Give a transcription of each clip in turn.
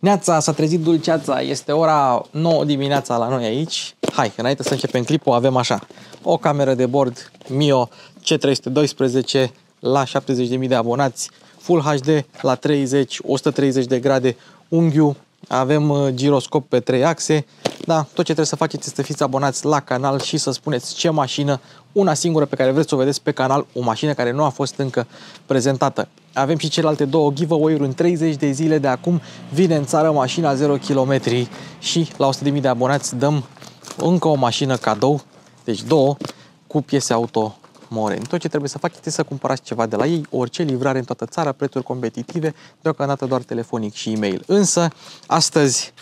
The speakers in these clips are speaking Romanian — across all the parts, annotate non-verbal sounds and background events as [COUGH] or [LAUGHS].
Neața, s-a trezit dulceața, este ora 9 dimineața la noi aici. Hai, înainte să începem clipul, avem așa, o cameră de bord Mio C312 la 70.000 de abonați, Full HD la 30, 130 de grade, unghiul, avem uh, giroscop pe 3 axe, da, tot ce trebuie să faceți este să fiți abonați la canal și să spuneți ce mașină, una singură pe care vreți să o vedeți pe canal, o mașină care nu a fost încă prezentată. Avem și celelalte două giveaway-uri în 30 de zile de acum. Vine în țară mașina 0 km și la 100.000 de abonați dăm încă o mașină cadou, deci două, cu piese auto Moren. Tot ce trebuie să faceți este să cumpărați ceva de la ei, orice livrare în toată țara, prețuri competitive, deocamdată doar telefonic și e-mail. Însă, astăzi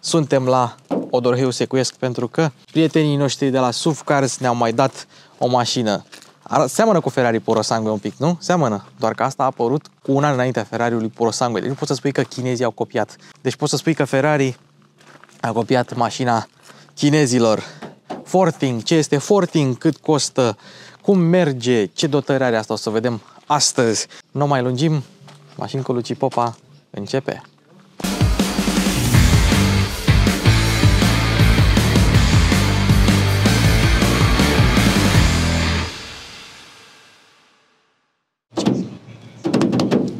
suntem la Odorheu Secuiesc pentru că prietenii noștri de la SUV Cars ne-au mai dat o mașină Seamănă cu Ferrari Purosangue un pic, nu? Seamănă. Doar că asta a apărut cu un an înaintea Ferrariului Purosangue. Deci nu poți să spui că chinezii au copiat. Deci poți să spui că Ferrari a copiat mașina chinezilor. Forting, ce este Forting, cât costă, cum merge, ce dotări are asta, o să vedem astăzi. Nu mai lungim, mașini cu Luci Popa începe.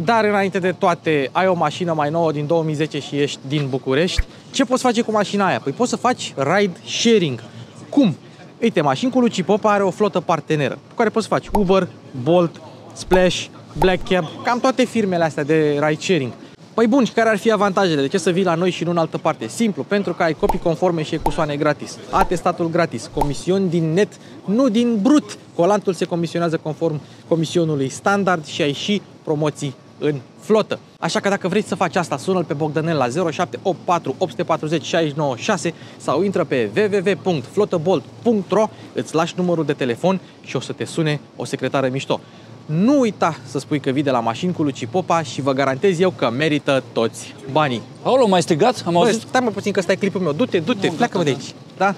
Dar înainte de toate, ai o mașină mai nouă din 2010 și ești din București. Ce poți face cu mașina aia? Păi poți să faci ride sharing. Cum? Uite, mașini cu Luci Popa are o flotă parteneră cu care poți să faci Uber, Bolt, Splash, Black Cab, cam toate firmele astea de ride sharing. Păi bun, și care ar fi avantajele? De ce să vii la noi și nu în altă parte? Simplu, pentru că ai copii conforme și ecusoane gratis, atestatul gratis, comisiuni din net, nu din brut. Colantul se comisionează conform comisionului standard și ai și promoții în flotă. Așa că dacă vrei să faci asta, sună pe Bogdanel la 0784 840 696 sau intră pe www.flotobolt.ro, îți lași numărul de telefon și o să te sune o secretară mișto. Nu uita să spui că vii de la mașini cu Luci Popa și vă garantez eu că merită toți banii. Aolo, mai strigat? Am auzit? Stai mă puțin că stai clipul meu. Du-te, du-te, pleacă-mă de aici. Da?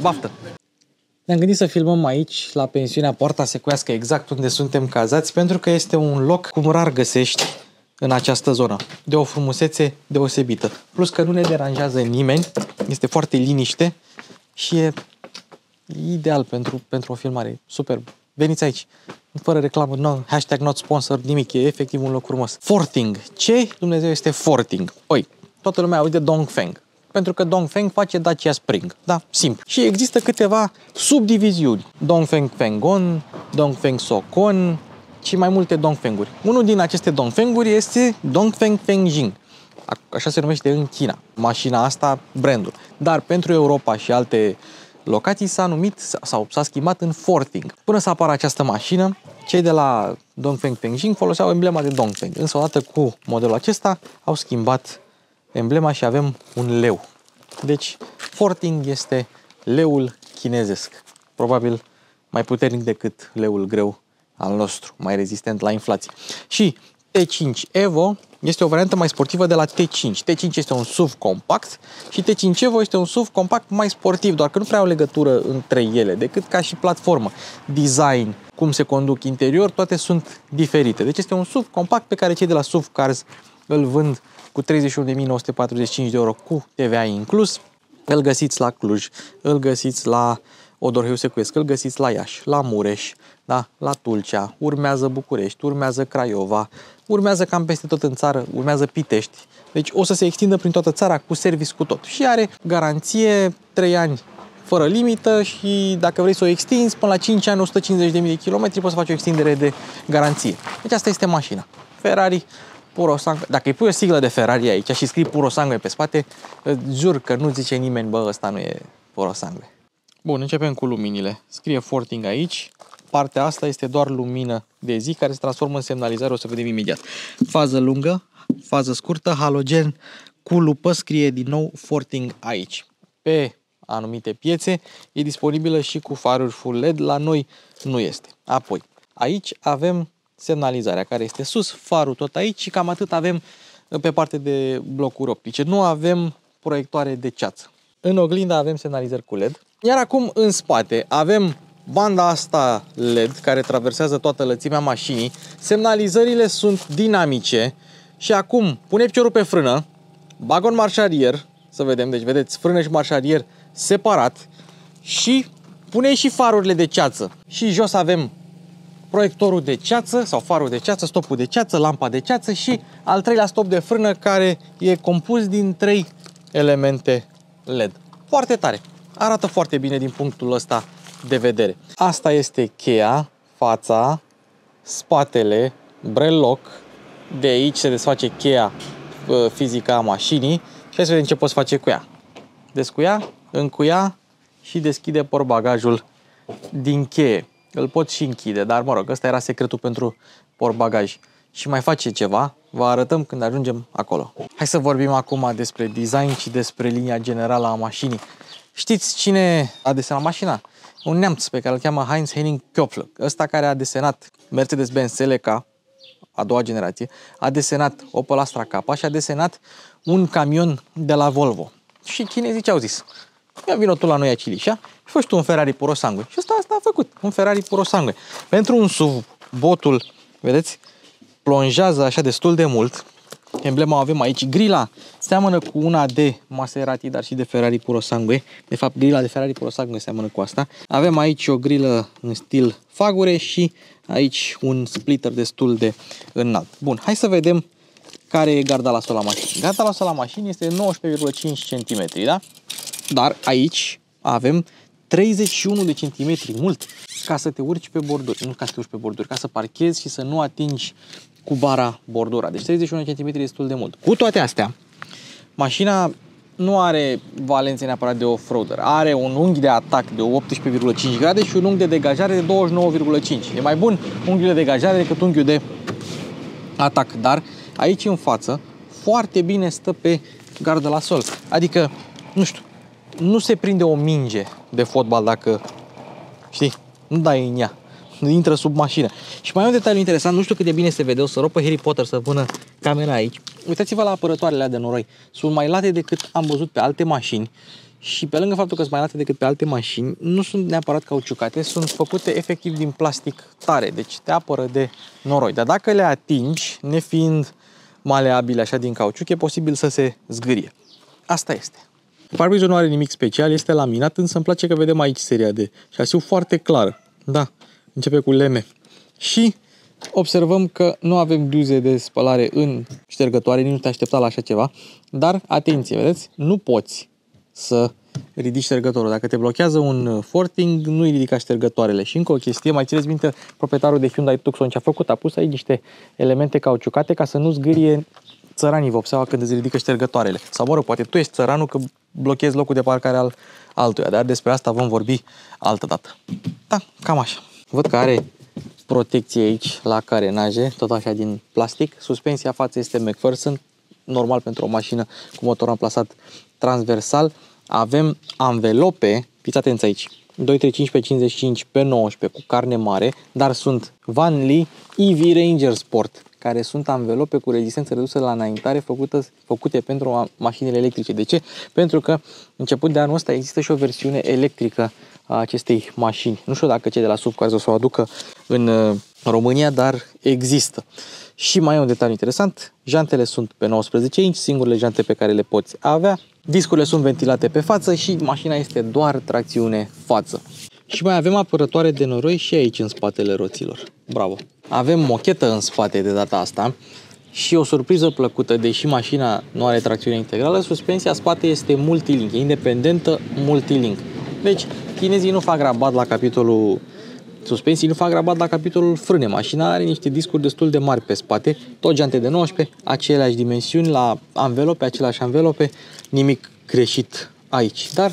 Baftă! Ne-am gândit să filmăm aici, la pensiunea Poarta Secuiască, exact unde suntem cazați, pentru că este un loc cum rar găsești în această zonă, de o frumusețe deosebită. Plus că nu ne deranjează nimeni, este foarte liniște și e ideal pentru, pentru o filmare. Superb. Veniți aici. Fără reclamă, no, hashtag not sponsor, nimic, e efectiv un loc frumos. Forting. Ce Dumnezeu este Forting? Oi, toată lumea aude Dongfeng pentru că Dongfeng face Dacia Spring. Da, simplu. Și există câteva subdiviziuni. Dongfeng Fengon, Dongfeng Sokon și mai multe Dongfenguri. Unul din aceste Dongfenguri este Dongfeng Fengjing. Așa se numește în China. Mașina asta, brandul. Dar pentru Europa și alte locații s-a numit sau s-a schimbat în Forting. Până să apară această mașină, cei de la Dongfeng Fengjing foloseau emblema de Dongfeng. Însă odată cu modelul acesta au schimbat emblema și avem un leu. Deci, Forting este leul chinezesc. Probabil mai puternic decât leul greu al nostru, mai rezistent la inflație. Și T5 Evo este o variantă mai sportivă de la T5. T5 este un SUV compact și T5 Evo este un SUV compact mai sportiv, doar că nu prea au legătură între ele, decât ca și platformă. Design, cum se conduc interior, toate sunt diferite. Deci este un SUV compact pe care cei de la SUV Cars îl vând cu 31.945 de euro cu TVA inclus. Îl găsiți la Cluj, îl găsiți la Odorheu Secuiesc, îl găsiți la Iași, la Mureș, da? la Tulcea, urmează București, urmează Craiova, urmează cam peste tot în țară, urmează Pitești. Deci o să se extindă prin toată țara cu service cu tot. Și are garanție 3 ani fără limită și dacă vrei să o extinzi până la 5 ani, 150.000 de kilometri, poți să faci o extindere de garanție. Deci asta este mașina. Ferrari Puro Sangue. Dacă îi pui o siglă de Ferrari aici și scrii Puro Sangue pe spate, jur că nu zice nimeni, bă, ăsta nu e Puro Sangue. Bun, începem cu luminile. Scrie Forting aici. Partea asta este doar lumină de zi care se transformă în semnalizare, o să vedem imediat. Fază lungă, fază scurtă, halogen cu lupă, scrie din nou Forting aici. Pe anumite piețe e disponibilă și cu faruri full LED, la noi nu este. Apoi, aici avem semnalizarea care este sus, farul tot aici și cam atât avem pe parte de blocuri optice. Nu avem proiectoare de ceață. În oglindă avem semnalizări cu LED. Iar acum în spate avem banda asta LED care traversează toată lățimea mașinii. Semnalizările sunt dinamice Și acum pune piciorul pe frână, bagă un marșarier, să vedem, deci vedeți, frână și marșarier separat și pune și farurile de ceață. Și jos avem proiectorul de ceață sau farul de ceață, stopul de ceață, lampa de ceață și al treilea stop de frână care e compus din trei elemente LED. Foarte tare. Arată foarte bine din punctul ăsta de vedere. Asta este cheia, fața, spatele, breloc. De aici se desface cheia uh, fizică a mașinii și hai să vedem ce poți face cu ea. Descuia, încuia și deschide portbagajul din cheie. Îl pot și închide, dar mă rog, ăsta era secretul pentru portbagaj. Și mai face ceva, vă arătăm când ajungem acolo. Hai să vorbim acum despre design și despre linia generală a mașinii. Știți cine a desenat mașina? Un neamț pe care îl cheamă Heinz Henning Köpfle. Ăsta care a desenat Mercedes-Benz SLK, a doua generație, a desenat Opel Astra Kappa și a desenat un camion de la Volvo. Și chinezii ce au zis? Ia vină tu la noi aici, și fă tu un Ferrari puro sangue. Și asta, asta a făcut, un Ferrari puro sangue. Pentru un SUV, botul, vedeți, plonjează așa destul de mult. Emblema o avem aici. Grila seamănă cu una de Maserati, dar și de Ferrari Puro Sangue. De fapt, grila de Ferrari Puro Sangue seamănă cu asta. Avem aici o grilă în stil fagure și aici un splitter destul de înalt. Bun, hai să vedem care e garda la sol la mașină. Garda la sol la mașină este 19,5 cm, da? Dar aici avem 31 de centimetri, mult, ca să te urci pe borduri, nu ca să te urci pe borduri, ca să parchezi și să nu atingi cu bara bordura. Deci 31 cm e destul de mult. Cu toate astea, mașina nu are valențe neapărat de off-roader. Are un unghi de atac de 18,5 grade și un unghi de degajare de 29,5. E mai bun unghiul de degajare decât unghiul de atac, dar aici în față foarte bine stă pe gardă la sol. Adică, nu știu, nu se prinde o minge de fotbal dacă, știi, nu dai în ea intră sub mașină. Și mai e un detaliu interesant, nu știu cât de bine se vede, o să rog pe Harry Potter să pună camera aici. Uitați-vă la apărătoarele de noroi. Sunt mai late decât am văzut pe alte mașini și pe lângă faptul că sunt mai late decât pe alte mașini, nu sunt neapărat cauciucate, sunt făcute efectiv din plastic tare, deci te apără de noroi. Dar dacă le atingi, nefiind maleabile așa din cauciuc, e posibil să se zgârie. Asta este. Parbrizul nu are nimic special, este laminat, însă îmi place că vedem aici seria de șasiu foarte clară. Da, începe cu leme. Și observăm că nu avem duze de spălare în ștergătoare, nici nu te aștepta la așa ceva, dar atenție, vedeți, nu poți să ridici ștergătorul. Dacă te blochează un forting, nu-i ridica ștergătoarele. Și încă o chestie, mai țineți minte proprietarul de Hyundai Tucson ce a făcut? A pus aici niște elemente cauciucate ca să nu zgârie țăranii vopseaua când îți ridică ștergătoarele. Sau mă rog, poate tu ești țăranul că blochezi locul de parcare al altuia, dar despre asta vom vorbi altă dată. Da, cam așa. Văd că are protecție aici la carenaje, tot așa din plastic. Suspensia față este McPherson, normal pentru o mașină cu motor amplasat transversal. Avem anvelope, fiți atenți aici, 2315 pe 55 pe 19 cu carne mare, dar sunt Van Lee EV Ranger Sport care sunt anvelope cu rezistență redusă la înaintare făcută, făcute pentru mașinile electrice. De ce? Pentru că început de anul ăsta există și o versiune electrică a acestei mașini. Nu știu dacă cei de la SUV care o să o aducă în uh, România, dar există. Și mai e un detaliu interesant, jantele sunt pe 19 inch, singurele jante pe care le poți avea, discurile sunt ventilate pe față și mașina este doar tracțiune față. Și mai avem apărătoare de noroi și aici în spatele roților. Bravo! Avem mochetă în spate de data asta și o surpriză plăcută, deși mașina nu are tracțiune integrală, suspensia spate este multilink, e independentă multilink. Deci, chinezii nu fac rabat la capitolul suspensii, nu fac rabat la capitolul frâne. Mașina are niște discuri destul de mari pe spate, tot geante de 19, aceleași dimensiuni, la anvelope, aceleași anvelope, nimic greșit aici. Dar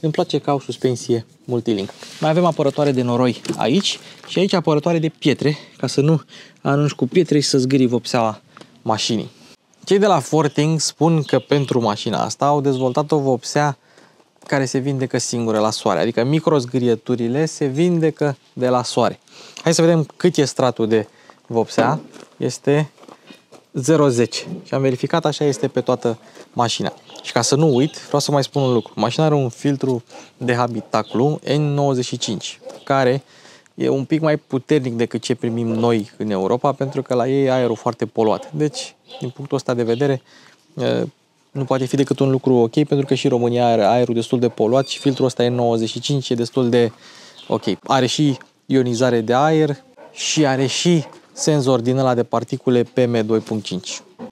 îmi place că au suspensie multilink. Mai avem apărătoare de noroi aici și aici apărătoare de pietre, ca să nu arunci cu pietre și să zgâri vopseaua mașinii. Cei de la Forting spun că pentru mașina asta au dezvoltat o vopsea care se vindecă singură la soare, adică microzgârieturile se vindecă de la soare. Hai să vedem cât e stratul de vopsea. Este 0,10 și am verificat așa este pe toată mașina. Și ca să nu uit, vreau să mai spun un lucru. Mașina are un filtru de habitaclu N95, care e un pic mai puternic decât ce primim noi în Europa, pentru că la ei e aerul foarte poluat. Deci, din punctul ăsta de vedere, nu poate fi decât un lucru ok, pentru că și România are aerul destul de poluat și filtrul ăsta e 95, e destul de ok. Are și ionizare de aer și are și senzor din ăla de particule PM2.5.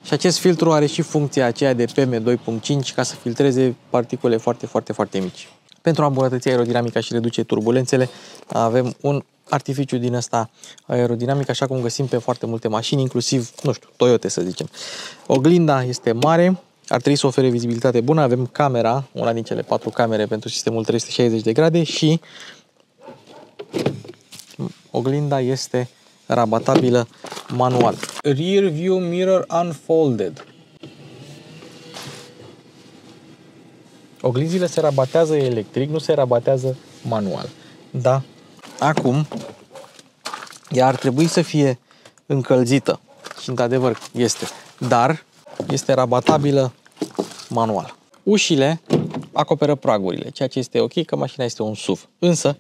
Și acest filtru are și funcția aceea de PM2.5 ca să filtreze particule foarte, foarte, foarte mici. Pentru a îmbunătăți aerodinamica și reduce turbulențele, avem un artificiu din ăsta aerodinamic, așa cum găsim pe foarte multe mașini, inclusiv, nu știu, Toyota să zicem. Oglinda este mare, ar trebui să ofere vizibilitate bună, avem camera, una din cele patru camere pentru sistemul 360 de grade și oglinda este rabatabilă manual. Rear view mirror unfolded. Oglinzile se rabatează electric, nu se rabatează manual. Da? Acum, ea ar trebui să fie încălzită și într-adevăr este, dar este rabatabilă manual. Ușile acoperă pragurile, ceea ce este ok, că mașina este un SUV. Însă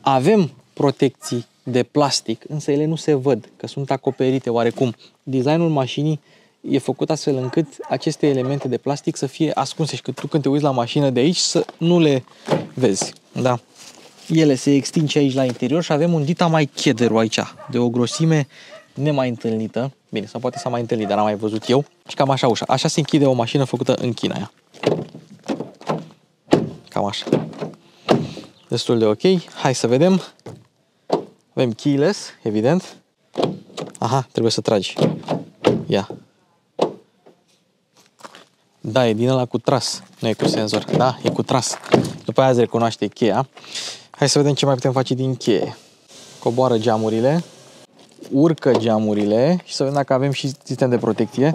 avem protecții de plastic, însă ele nu se văd, că sunt acoperite oarecum. Designul mașinii e făcut astfel încât aceste elemente de plastic să fie ascunse și că tu când te uiți la mașină de aici să nu le vezi. Da? Ele se extind aici la interior și avem un dita mai chederu aici, de o grosime nemai întâlnită. Bine, sau poate s-a mai întâlnit, dar n-am mai văzut eu. Și cam așa ușa. Așa se închide o mașină făcută în China aia. Cam așa. Destul de ok. Hai să vedem. Avem keyless, evident. Aha, trebuie să tragi. Ia. Da, e din ăla cu tras, nu e cu senzor. Da, e cu tras. După aia îți recunoaște cheia. Hai să vedem ce mai putem face din cheie. Coboară geamurile, urcă geamurile și să vedem dacă avem și sistem de protecție.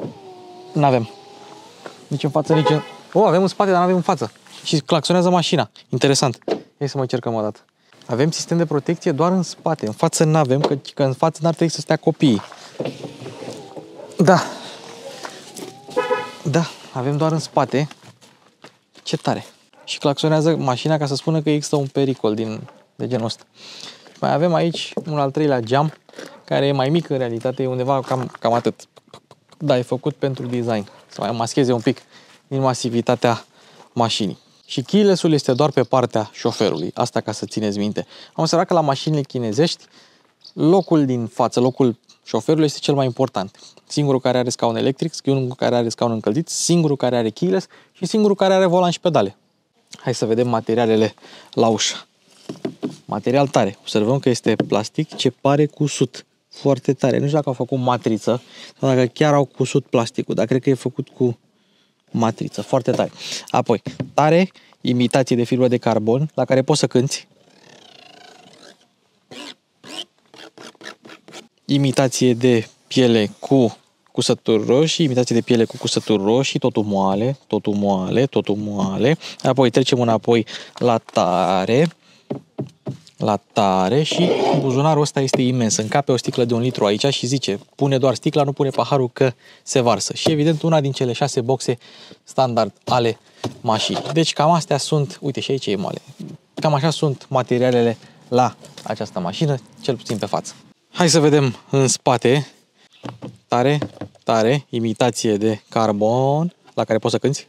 Nu avem. Nici în față, nici în... Oh, avem în spate, dar nu avem în față. Și claxonează mașina. Interesant. Hai să mă încercăm o dată. Avem sistem de protecție doar în spate. În față nu avem, că, că în față n-ar trebui să stea copiii. Da. Da, avem doar în spate. Ce tare. Și claxonează mașina ca să spună că există un pericol din, de genul ăsta. Mai avem aici un al treilea geam, care e mai mic în realitate, e undeva cam, cam atât. Da, e făcut pentru design. Să mai mascheze un pic din masivitatea mașinii. Și keyless este doar pe partea șoferului. Asta ca să țineți minte. Am observat că la mașinile chinezești, locul din față, locul șoferului este cel mai important. Singurul care are scaun electric, singurul care are scaun încălzit, singurul care are keyless și singurul care are volan și pedale. Hai să vedem materialele la ușă. Material tare. Observăm că este plastic ce pare cusut. Foarte tare. Nu știu dacă au făcut matriță sau dacă chiar au cusut plasticul, dar cred că e făcut cu matriță. Foarte tare. Apoi, tare, imitație de fibră de carbon, la care poți să cânti. Imitație de piele cu cusături roșii, imitație de piele cu cusături roșii, totul moale, totul moale, totul moale. Apoi trecem înapoi la tare, la tare și buzunarul ăsta este imens. Încape o sticlă de un litru aici și zice, pune doar sticla, nu pune paharul că se varsă. Și evident una din cele șase boxe standard ale mașinii. Deci cam astea sunt, uite și aici e moale, cam așa sunt materialele la această mașină, cel puțin pe față. Hai să vedem în spate, tare, tare, imitație de carbon, la care poți să cânti.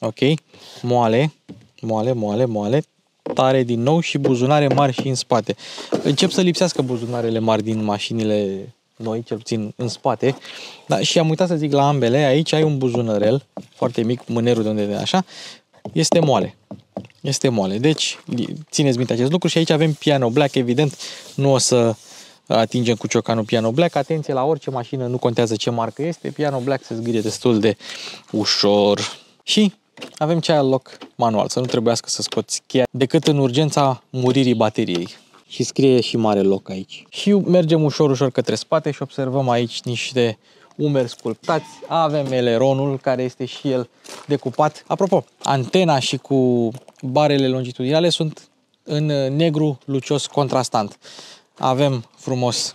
Ok, moale, moale, moale, moale, tare din nou și buzunare mari și în spate. Încep să lipsească buzunarele mari din mașinile noi, cel puțin în spate. Da, și am uitat să zic la ambele, aici ai un buzunărel foarte mic, mânerul de unde de așa, este moale. Este moale. Deci, țineți minte acest lucru și aici avem piano black, evident, nu o să atingem cu ciocanul piano black. Atenție la orice mașină, nu contează ce marcă este, piano black se zgârie destul de ușor. Și avem cea loc manual, să nu trebuiască să scoți cheia decât în urgența muririi bateriei. Și scrie și mare loc aici. Și mergem ușor, ușor către spate și observăm aici niște umeri sculptați. Avem eleronul, care este și el decupat. Apropo, antena și cu barele longitudinale sunt în negru lucios contrastant. Avem frumos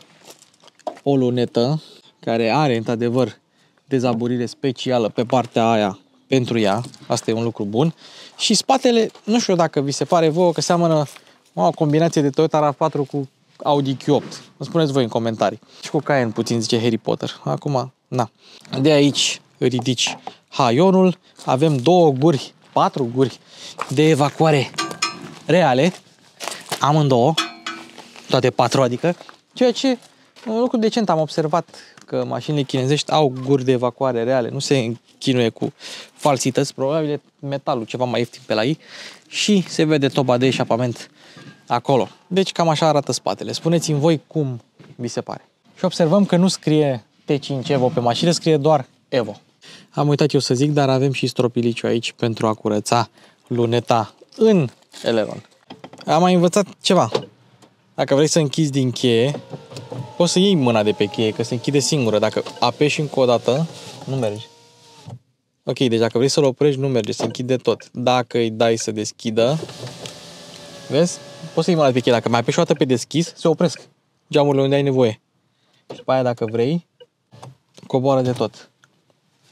o lunetă care are într-adevăr dezaburire specială pe partea aia pentru ea. Asta e un lucru bun. Și spatele, nu știu dacă vi se pare vouă că seamănă O combinație de Toyota RAV4 cu Audi Q8. Îmi spuneți voi în comentarii. Și cu Cayenne puțin, zice Harry Potter. Acum, na. De aici ridici haionul. Avem două guri, patru guri de evacuare reale. Amândouă. Toate patru, adică. Ceea ce, un lucru decent, am observat că mașinile chinezești au guri de evacuare reale, nu se închinuie cu falsități, probabil e metalul ceva mai ieftin pe la ei și se vede toba de eșapament acolo. Deci cam așa arată spatele. Spuneți-mi voi cum vi se pare. Și observăm că nu scrie T5 Evo pe mașină, scrie doar Evo. Am uitat eu să zic, dar avem și stropiliciu aici pentru a curăța luneta în eleron. Am mai învățat ceva. Dacă vrei să închizi din cheie, poți să iei mâna de pe cheie, că se închide singură. Dacă apeși încă o dată, nu merge. Ok, deci dacă vrei să-l oprești, nu merge, se închide tot. Dacă îi dai să deschidă, vezi? Poți să iei mâna de pe cheie. Dacă mai apeși o dată pe deschis, se opresc geamurile unde ai nevoie. Și după aia, dacă vrei, coboară de tot.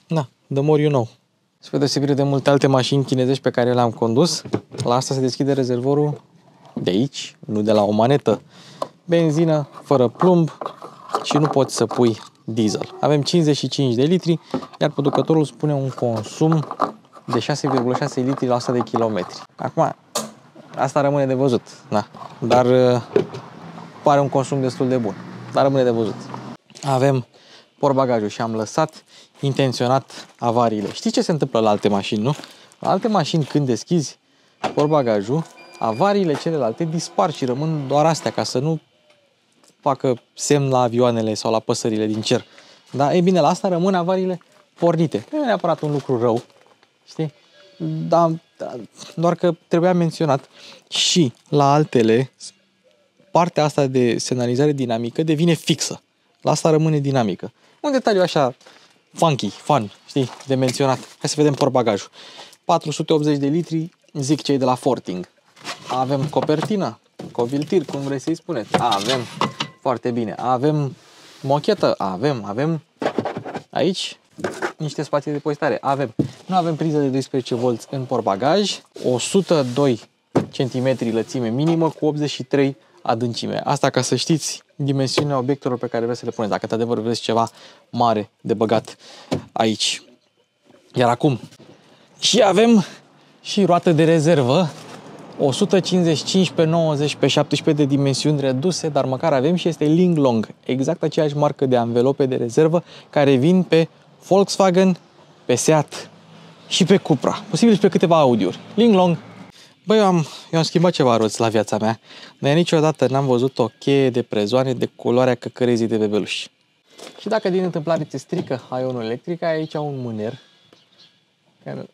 Na, the more you know. Spre deosebire de multe alte mașini chinezești pe care le-am condus, la asta se deschide rezervorul de aici, nu de la o manetă. Benzină, fără plumb și nu poți să pui diesel. Avem 55 de litri, iar producătorul spune un consum de 6,6 litri la 100 de kilometri. Acum, asta rămâne de văzut, da. dar uh, pare un consum destul de bun, dar rămâne de văzut. Avem portbagajul și am lăsat intenționat avariile. Știi ce se întâmplă la alte mașini, nu? La alte mașini, când deschizi portbagajul, avariile celelalte dispar și rămân doar astea, ca să nu facă semn la avioanele sau la păsările din cer. Da? E bine, la asta rămân avariile pornite. Nu e neapărat un lucru rău, știi? Da, da, doar că trebuia menționat și la altele partea asta de semnalizare dinamică devine fixă. La asta rămâne dinamică. Un detaliu așa funky, fun, știi, de menționat. Hai să vedem portbagajul. 480 de litri, zic cei de la Forting. Avem copertina, coviltir, cum vrei să-i spuneți. Avem, foarte bine. Avem mochetă, avem, avem aici niște spații de depozitare. Avem. Nu avem priză de 12 V în portbagaj, 102 cm lățime minimă cu 83 adâncime. Asta ca să știți dimensiunea obiectelor pe care vreți să le puneți, dacă într-adevăr vreți ceva mare de băgat aici. Iar acum, și avem și roată de rezervă, 155 pe 90 pe 17 de dimensiuni reduse, dar măcar avem și este Ling Long, exact aceeași marcă de anvelope de rezervă care vin pe Volkswagen, pe Seat și pe Cupra, posibil și pe câteva Audi-uri. Ling Long Băi, eu am, eu am schimbat ceva roți la viața mea, dar niciodată n-am văzut o cheie de prezoane de culoarea căcărezii de bebeluș. Și dacă din întâmplare ți strică haionul electric, ai aici un mâner care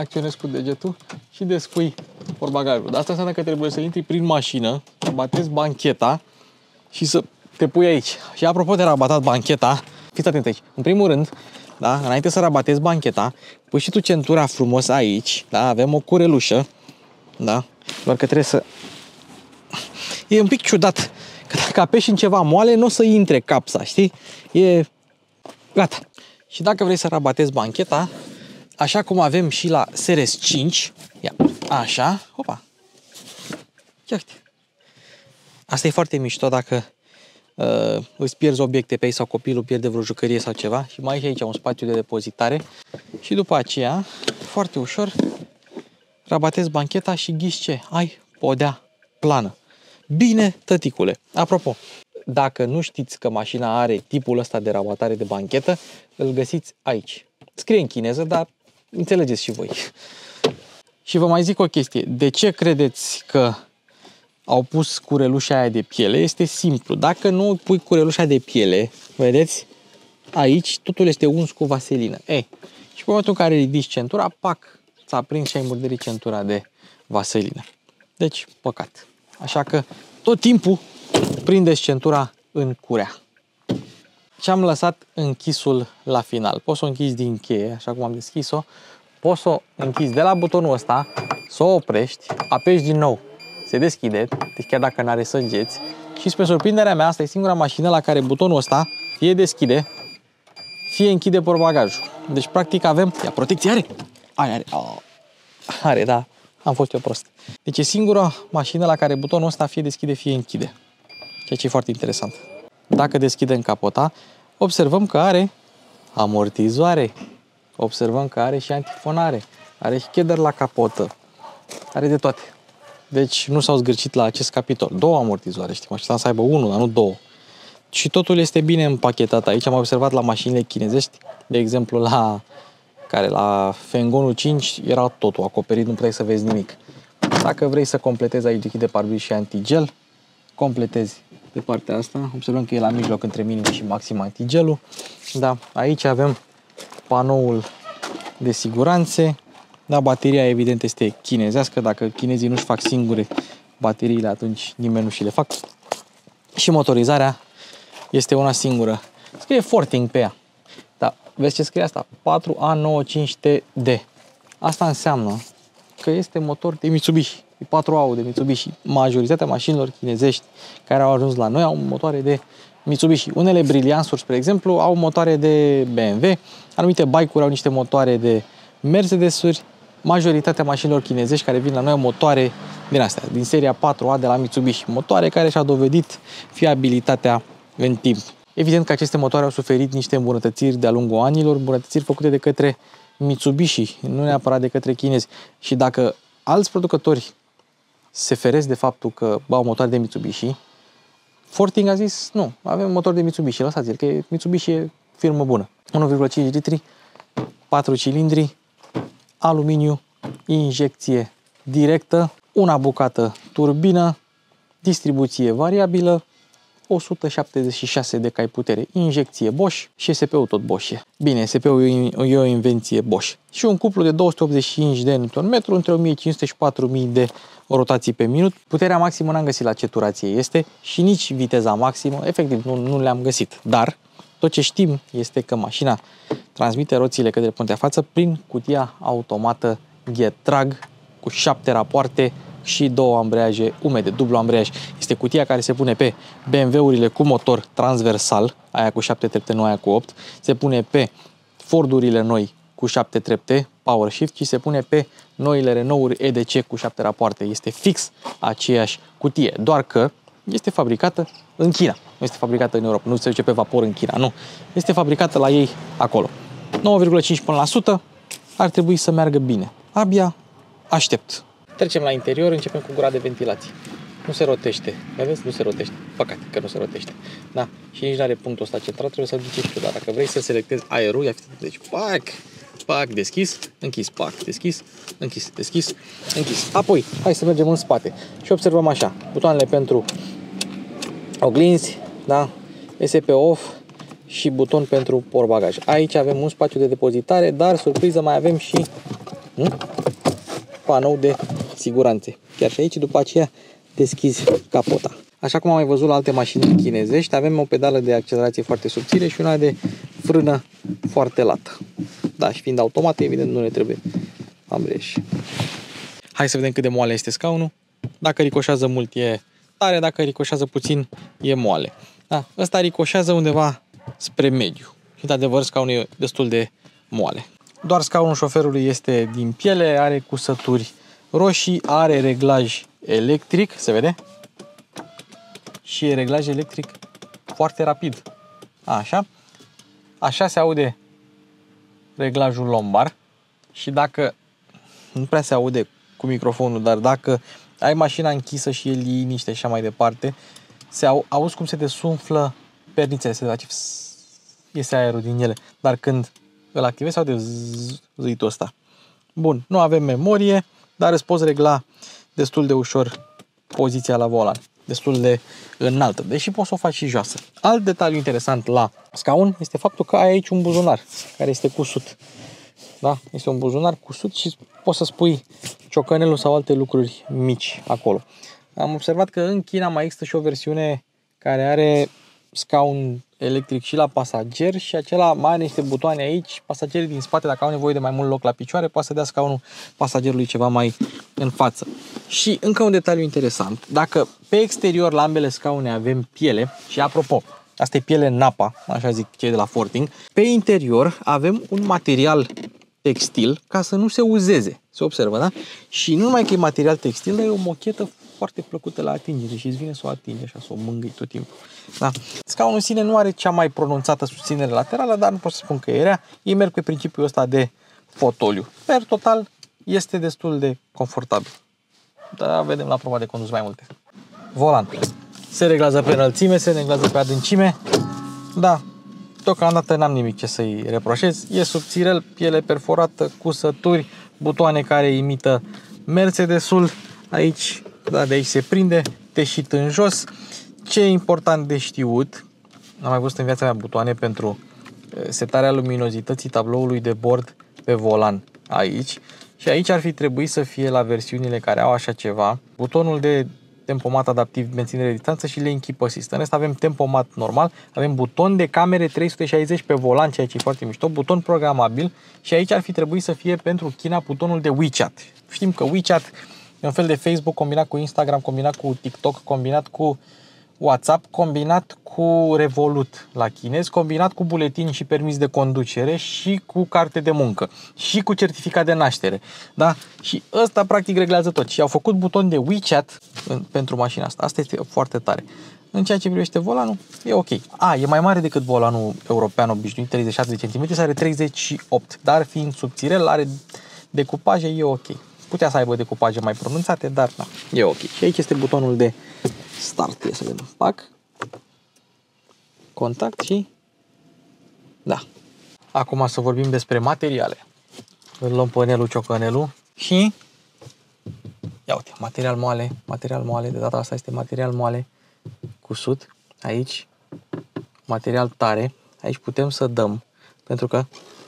acționezi cu degetul și descui portbagajul. Dar asta înseamnă că trebuie să intri prin mașină, batezi bancheta și să te pui aici. Și apropo de rabatat bancheta, fiți atent aici. În primul rând, da? înainte să rabatezi bancheta, pui și tu centura frumos aici, da? avem o curelușă da? Doar că trebuie să... E un pic ciudat că dacă apeși în ceva moale, nu o să intre capsa, știi? E... Gata. Și dacă vrei să rabatezi bancheta, așa cum avem și la Seres 5, ia, așa, opa, ia uite. Asta e foarte mișto dacă uh, îți pierzi obiecte pe ei sau copilul pierde vreo jucărie sau ceva și mai ai aici un spațiu de depozitare și după aceea, foarte ușor, rabatezi bancheta și ghiși ce? Ai podea plană. Bine, tăticule. Apropo, dacă nu știți că mașina are tipul ăsta de rabatare de banchetă, îl găsiți aici. Scrie în chineză, dar înțelegeți și voi. Și vă mai zic o chestie. De ce credeți că au pus curelușa aia de piele? Este simplu. Dacă nu pui curelușa de piele, vedeți, aici totul este uns cu vaselină. Ei, și pe momentul în care ridici centura, pac, ți-a prins și ai murdărit centura de vaselină. Deci, păcat. Așa că tot timpul prindeți centura în curea. Și am lăsat închisul la final. Poți să o închizi din cheie, așa cum am deschis-o. Poți să o închizi de la butonul ăsta, să o oprești, apeși din nou, se deschide, deci chiar dacă nu are săgeți. Și spre surprinderea mea, asta e singura mașină la care butonul ăsta fie deschide, fie închide portbagajul. Deci, practic, avem... Ia, protecție are! Are, are. Oh. Are, da. am fost eu prost. Deci e singura mașină la care butonul ăsta fie deschide, fie închide. Ceea ce e foarte interesant. Dacă deschidem capota, observăm că are amortizoare. Observăm că are și antifonare. Are și cheder la capotă. Are de toate. Deci nu s-au zgârcit la acest capitol. Două amortizoare, știi, mașina să aibă unul, dar nu două. Și totul este bine împachetat aici. Am observat la mașinile chinezești, de exemplu la care la Fengonul 5 era totul acoperit, nu puteai să vezi nimic. Dacă vrei să completezi aici lichid de parbriz și antigel, completezi pe partea asta. Observăm că e la mijloc între minim și maxim antigelul. Da, aici avem panoul de siguranțe. Da, bateria evident este chinezească. Dacă chinezii nu-și fac singure bateriile, atunci nimeni nu și le fac. Și motorizarea este una singură. Scrie Forting pe ea. Da, vezi ce scrie asta? 4A95TD. Asta înseamnă că este motor de Mitsubishi. E 4AU de Mitsubishi. Majoritatea mașinilor chinezești care au ajuns la noi au motoare de Mitsubishi. Unele briliansuri, spre exemplu, au motoare de BMW, anumite bike-uri au niște motoare de Mercedes-uri, majoritatea mașinilor chinezești care vin la noi au motoare din astea, din seria 4A de la Mitsubishi. Motoare care și-au dovedit fiabilitatea în timp. Evident că aceste motoare au suferit niște îmbunătățiri de-a lungul anilor, îmbunătățiri făcute de către Mitsubishi, nu neapărat de către chinezi. Și dacă alți producători se feresc de faptul că au motoare de Mitsubishi, Forting a zis, nu, avem motor de Mitsubishi, lăsați-l, că Mitsubishi e firmă bună. 1,5 litri, 4 cilindri, aluminiu, injecție directă, una bucată turbină, distribuție variabilă, 176 de cai putere, injecție Bosch și SP-ul tot Bosch Bine, SP-ul e o invenție Bosch. Și un cuplu de 285 de Nm între 1500 și 4000 de rotații pe minut. Puterea maximă n-am găsit la ce turație este și nici viteza maximă, efectiv nu, nu le-am găsit. Dar tot ce știm este că mașina transmite roțile către puntea față prin cutia automată Getrag cu șapte rapoarte și două ambreiaje umede, dublu ambreiaj. Este cutia care se pune pe BMW-urile cu motor transversal, aia cu 7 trepte, nu aia cu 8, se pune pe Fordurile noi cu 7 trepte, Power Shift, și se pune pe noile Renault-uri EDC cu 7 rapoarte. Este fix aceeași cutie, doar că este fabricată în China. Nu este fabricată în Europa, nu se duce pe vapor în China, nu. Este fabricată la ei acolo. 9,5 până la 100 ar trebui să meargă bine. Abia aștept. Trecem la interior, începem cu gura de ventilație. Nu se rotește. Vedeți? Nu se rotește. Păcat că nu se rotește. Da. Și nici nu are punctul ăsta central, trebuie să-l duci și tu. Dar dacă vrei să selectezi aerul, ia fi deci pac, pac, deschis, închis, pac, deschis, închis, deschis, închis. Apoi, hai să mergem în spate și observăm așa, butoanele pentru oglinzi, da, SP off și buton pentru portbagaj. Aici avem un spațiu de depozitare, dar surpriză mai avem și hm? Panou de siguranțe. Chiar și aici, după aceea, deschizi capota. Așa cum am mai văzut la alte mașini chinezești, avem o pedală de accelerație foarte subțire și una de frână foarte lată. Da, și fiind automat, evident, nu ne trebuie ambreiaj. Hai să vedem cât de moale este scaunul. Dacă ricoșează mult e tare, dacă ricoșează puțin e moale. Da, ăsta ricoșează undeva spre mediu. Și de adevăr scaunul e destul de moale. Doar scaunul șoferului este din piele, are cusături roșii, are reglaj electric, se vede? Și e reglaj electric foarte rapid. Așa. Așa se aude reglajul lombar și dacă nu prea se aude cu microfonul, dar dacă ai mașina închisă și e liniște și așa mai departe, se au, auzi cum se desumflă pernițele, se face iese aerul din ele. Dar când îl activezi sau de zitul ăsta. Bun, nu avem memorie, dar îți poți regla destul de ușor poziția la volan, destul de înaltă, deși poți să o faci și joasă. Alt detaliu interesant la scaun este faptul că ai aici un buzunar care este cusut. Da? Este un buzunar cusut și poți să spui ciocănelul sau alte lucruri mici acolo. Am observat că în China mai există și o versiune care are scaun electric și la pasager și acela mai are niște butoane aici. Pasagerii din spate, dacă au nevoie de mai mult loc la picioare, poate să dea scaunul pasagerului ceva mai în față. Și încă un detaliu interesant. Dacă pe exterior la ambele scaune avem piele, și apropo, asta e piele Napa, așa zic cei de la Forting, pe interior avem un material textil ca să nu se uzeze. Se observă, da? Și nu numai că e material textil, dar e o mochetă foarte plăcută la atingere și îți vine să o atingi așa, să o mângâi tot timpul. Da? Scaunul în sine nu are cea mai pronunțată susținere laterală, dar nu pot să spun că e rea. Ei merg pe principiul ăsta de fotoliu. Per total este destul de confortabil. Dar vedem la proba de condus mai multe. Volan. Se reglează pe înălțime, se reglează pe adâncime. Da, deocamdată n-am nimic ce să-i reproșez. E subțirel, piele perforată, cusături, butoane care imită Mercedesul. Aici, da, de aici se prinde, teșit în jos. Ce e important de știut, am mai văzut în viața mea butoane pentru setarea luminozității tabloului de bord pe volan aici. Și aici ar fi trebuit să fie la versiunile care au așa ceva, butonul de tempomat adaptiv menținere de distanță și lane keep assist. În rest avem tempomat normal, avem buton de camere 360 pe volan, ceea ce e foarte mișto, buton programabil și aici ar fi trebuit să fie pentru China butonul de WeChat. Știm că WeChat e un fel de Facebook combinat cu Instagram, combinat cu TikTok, combinat cu WhatsApp, combinat cu Revolut la chinez, combinat cu buletin și permis de conducere și cu carte de muncă și cu certificat de naștere. Da? Și ăsta practic reglează tot. Și au făcut buton de WeChat în, pentru mașina asta. Asta este foarte tare. În ceea ce privește volanul, e ok. A, e mai mare decât volanul european obișnuit, 36 de cm, are 38, dar fiind subțirel, are decupaje, e ok. Putea să aibă decupaje mai pronunțate, dar da, e ok. Și aici este butonul de start. Ia să vedem. Pac. Contact și... Da. Acum să vorbim despre materiale. Îl luăm pănelul, ciocanelul și... Ia uite, material moale, material moale, de data asta este material moale cusut, aici, material tare, aici putem să dăm, pentru că,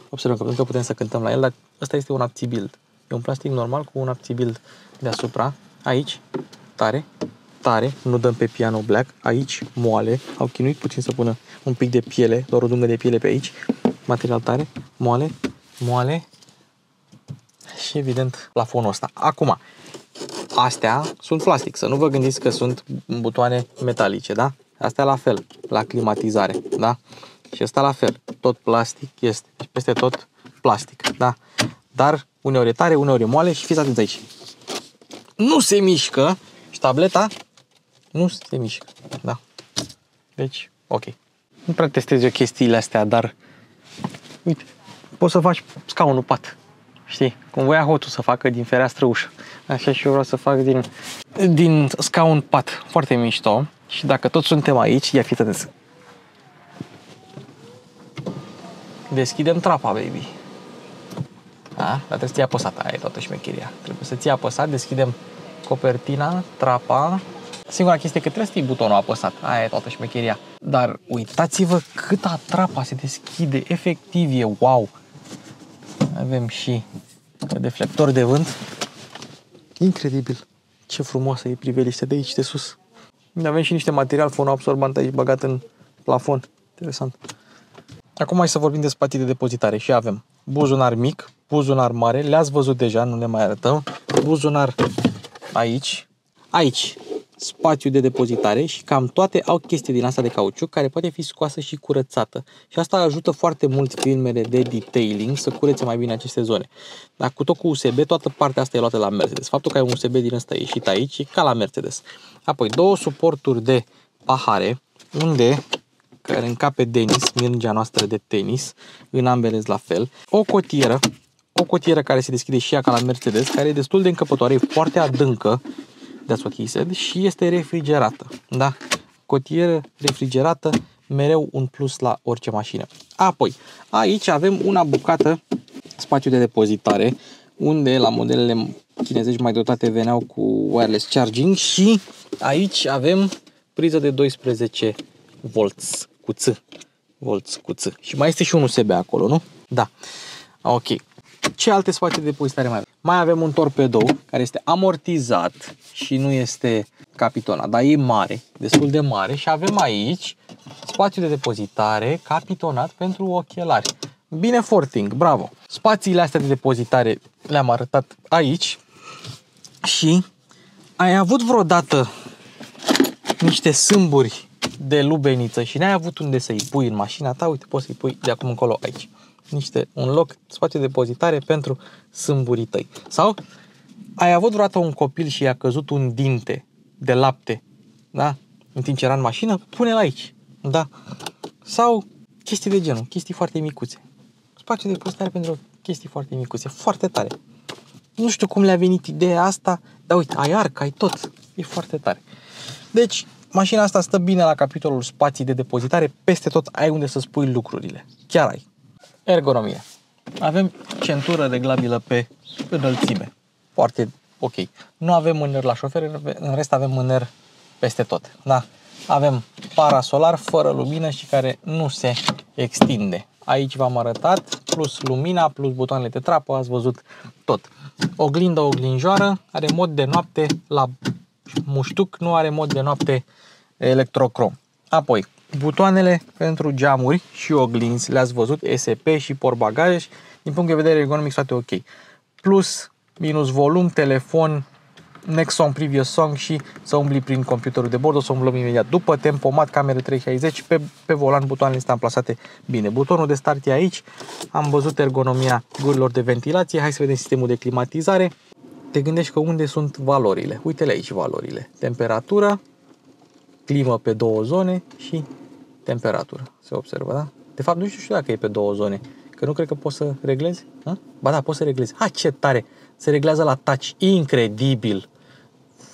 observăm că pentru că putem să cântăm la el, dar ăsta este un aptibild. E un plastic normal cu un aptibild deasupra, aici, tare, tare, nu dăm pe piano black, aici moale, au chinuit puțin să pună un pic de piele, doar o dungă de piele pe aici, material tare, moale, moale și evident plafonul ăsta. Acum, astea sunt plastic, să nu vă gândiți că sunt butoane metalice, da? Astea la fel, la climatizare, da? Și asta la fel, tot plastic este, și peste tot plastic, da? Dar uneori e tare, uneori e moale și fiți atenți aici. Nu se mișcă și ștableta nu se mișcă. Da. Deci, ok. Nu prea testez eu chestiile astea, dar uite, poți să faci scaunul pat. Știi? Cum voia hotul să facă din fereastră ușă. Așa și eu vreau să fac din, din scaun pat. Foarte mișto. Și dacă tot suntem aici, ia fiți atenți. Deschidem trapa, baby. Da? Dar trebuie să ții apăsat. Aia e toată șmecheria. Trebuie să ții apăsat, deschidem copertina, trapa, Singura chestie că trebuie să fie butonul apăsat. Aia e toată șmecheria. Dar uitați-vă câta trapa se deschide. Efectiv e wow. Avem și deflector de vânt. Incredibil. Ce frumoasă e priveliște de aici de sus. Avem și niște material fonoabsorbant aici băgat în plafon. Interesant. Acum hai să vorbim de spații de depozitare și avem buzunar mic, buzunar mare, le-ați văzut deja, nu le mai arătăm, buzunar aici, aici spațiu de depozitare și cam toate au chestii din asta de cauciuc care poate fi scoasă și curățată. Și asta ajută foarte mult filmele de detailing să curețe mai bine aceste zone. Dar cu tot cu USB, toată partea asta e luată la Mercedes. Faptul că ai un USB din ăsta ieșit aici e ca la Mercedes. Apoi două suporturi de pahare unde care încape Denis, mirgea noastră de tenis, în ambele la fel. O cotieră, o cotieră care se deschide și ea ca la Mercedes, care e destul de încăpătoare, e foarte adâncă that's what he said, și este refrigerată. Da? Cotieră refrigerată, mereu un plus la orice mașină. Apoi, aici avem una bucată, spațiu de depozitare, unde la modelele chinezești mai dotate veneau cu wireless charging și aici avem priză de 12 volts cuț ț. Volts cuț ț. Și mai este și un USB acolo, nu? Da. Ok. Ce alte spații de depozitare mai avem? Mai avem un torpedou care este amortizat și nu este capitonat, dar e mare, destul de mare și avem aici spațiu de depozitare capitonat pentru ochelari. Bine Forting, bravo! Spațiile astea de depozitare le-am arătat aici și ai avut vreodată niște sâmburi de lubeniță și n-ai avut unde să-i pui în mașina ta, uite, poți să-i pui de acum încolo aici. niște, un loc, spațiu de depozitare pentru sâmburii tăi. Sau ai avut vreodată un copil și i-a căzut un dinte de lapte, da? În timp ce era în mașină, pune-l aici, da? Sau chestii de genul, chestii foarte micuțe. Spațiu de depozitare pentru chestii foarte micuțe, foarte tare. Nu știu cum le-a venit ideea asta, dar uite, ai arc, ai tot. E foarte tare. Deci, mașina asta stă bine la capitolul spații de depozitare, peste tot ai unde să spui lucrurile. Chiar ai. Ergonomie. Avem centură reglabilă pe înălțime. Foarte ok. Nu avem mâner la șofer, în rest avem mâner peste tot. Da? Avem parasolar fără lumină și care nu se extinde. Aici v-am arătat, plus lumina, plus butoanele de trapă, ați văzut tot. Oglindă oglinjoară, are mod de noapte la muștuc, nu are mod de noapte electrocrom. Apoi, butoanele pentru geamuri și oglinzi, le-ați văzut, SP și portbagaj, din punct de vedere ergonomic toate ok. Plus, minus volum, telefon, next song, previous song și să umbli prin computerul de bord, o să umblăm imediat. După tempomat, cameră 360, pe, pe volan butoanele sunt amplasate bine. Butonul de start e aici, am văzut ergonomia gurilor de ventilație, hai să vedem sistemul de climatizare. Te gândești că unde sunt valorile. Uite-le aici valorile. Temperatură, climă pe două zone și temperatură. Se observă, da? De fapt, nu știu dacă e pe două zone, că nu cred că poți să reglezi. Ha? Ba da, poți să reglezi. Ha, ce tare! Se reglează la touch. Incredibil!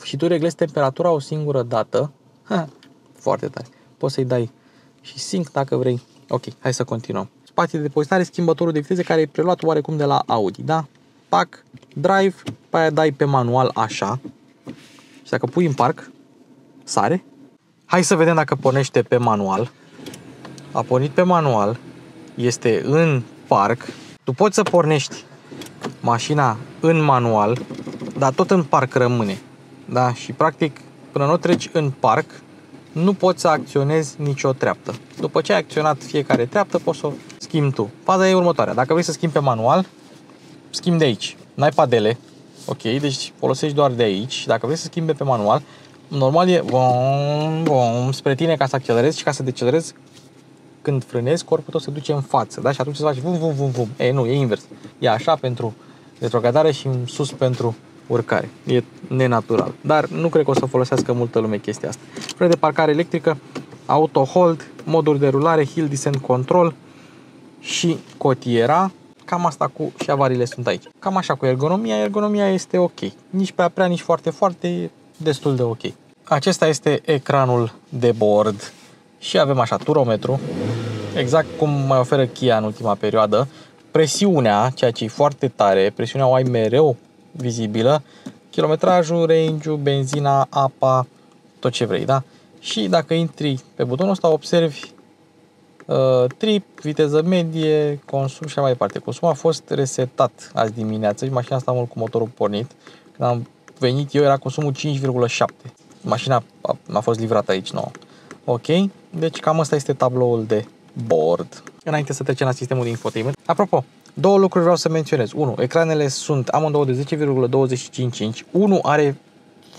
Și tu reglezi temperatura o singură dată. Ha, foarte tare. Poți să-i dai și sync dacă vrei. Ok, hai să continuăm. Spații de depozitare, schimbătorul de viteze care e preluat oarecum de la Audi, da? Pac, drive, pe aia dai pe manual așa. Și dacă pui în parc, sare. Hai să vedem dacă pornește pe manual. A pornit pe manual, este în parc. Tu poți să pornești mașina în manual, dar tot în parc rămâne. Da? Și practic, până nu treci în parc, nu poți să acționezi nicio treaptă. După ce ai acționat fiecare treaptă, poți să o schimbi tu. Faza e următoarea. Dacă vrei să schimbi pe manual, schimbi de aici. N-ai padele, ok, deci folosești doar de aici. Dacă vrei să schimbi pe manual, normal e vom, vom, spre tine ca să accelerezi și ca să decelerezi când frânezi, corpul tău se duce în față, da? Și atunci se face vum, vum, vum, vum. E, nu, e invers. E așa pentru retrogradare și sus pentru urcare. E nenatural. Dar nu cred că o să folosească multă lume chestia asta. Frâne de parcare electrică, auto hold, moduri de rulare, hill descent control și cotiera. Cam asta cu și avariile sunt aici. Cam așa cu ergonomia. Ergonomia este ok. Nici prea prea, nici foarte foarte, e destul de ok. Acesta este ecranul de bord și avem așa turometru, exact cum mai oferă Kia în ultima perioadă. Presiunea, ceea ce e foarte tare, presiunea o ai mereu vizibilă, kilometrajul, range benzina, apa, tot ce vrei, da? Și dacă intri pe butonul ăsta, observi uh, trip, viteză medie, consum și mai departe. Consumul a fost resetat azi dimineață și mașina asta mult cu motorul pornit. Când am venit eu era consumul 5,7. Mașina a, a fost livrată aici nouă. Ok, deci cam asta este tabloul de bord. Înainte să trecem la sistemul de infotainment. Apropo, două lucruri vreau să menționez. Unu, ecranele sunt amândouă de 10,25 inch. Unul are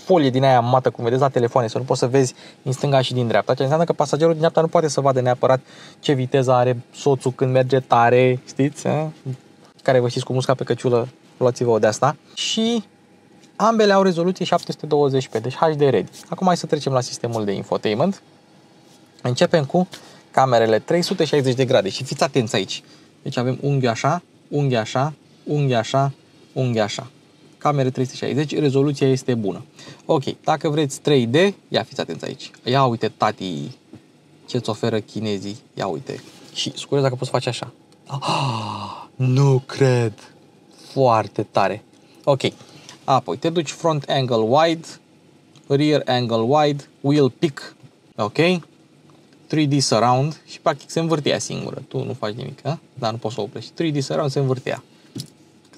folie din aia mată, cum vedeți la telefoane, să nu poți să vezi din stânga și din dreapta. Ce înseamnă că pasagerul din dreapta nu poate să vadă neapărat ce viteză are soțul când merge tare, știți? A? Care vă știți cu musca pe căciulă, luați-vă de asta. Și ambele au rezoluție 720p, deci HD ready. Acum hai să trecem la sistemul de infotainment. Începem cu camerele 360 de grade și fiți atenți aici. Deci avem unghi așa, unghi așa, unghi așa, unghi așa. Camere 360, rezoluția este bună. Ok, dacă vreți 3D, ia fiți atenți aici. Ia uite, tati, ce-ți oferă chinezii. Ia uite. Și scurez dacă poți face așa. Ah, nu cred. Foarte tare. Ok. Apoi te duci front angle wide, rear angle wide, wheel pick. Ok? 3D surround și practic se învârtea singură. Tu nu faci nimic, a? dar nu poți să o oprești. 3D surround se învârtea.